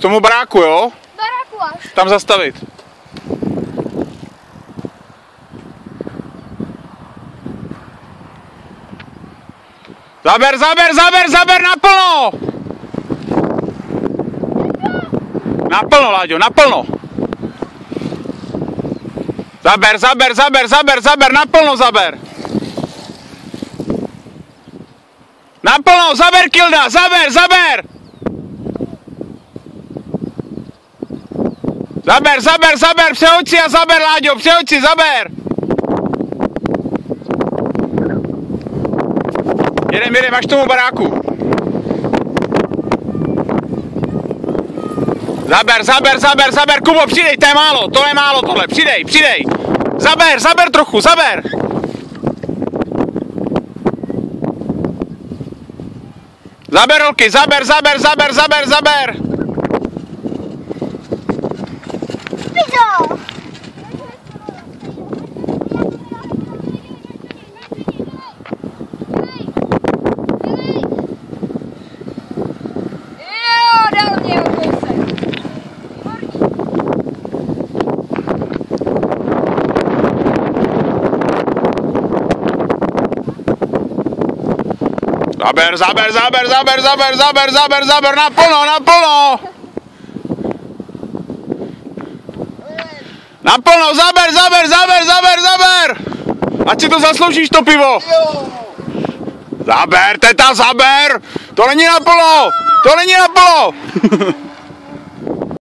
tomu baráku, jo? Baráku až. Tam zastavit. Zaber, zaber, zaber, zaber, naplno! Naplno, Láďo, naplno! Zaber, zaber, zaber, zaber, zaber, naplno zaber! Naplno, zaber, Kilda, zaber, zaber! Zaber, zaber, zaber, přehoď si a zaber, Láďo, přehoď si, zaber! Jedem, jedem až tomu baráku. Zaber, zaber, zaber, zaber, Kubo, přidej, to je málo, to je málo tohle, přidej, přidej. Zaber, zaber trochu, zaber. Zaber holky, zaber, zaber, zaber, zaber, zaber. Zaber, zaber, zaber, zaber, zaber, zaber, zaber, zaber, naplno, naplno. Naplno, zaber, zaber, zaber, zaber, zaber. Ať si to zasloužíš, to pivo. Zaber, teta, zaber. To není naplno, to není naplno.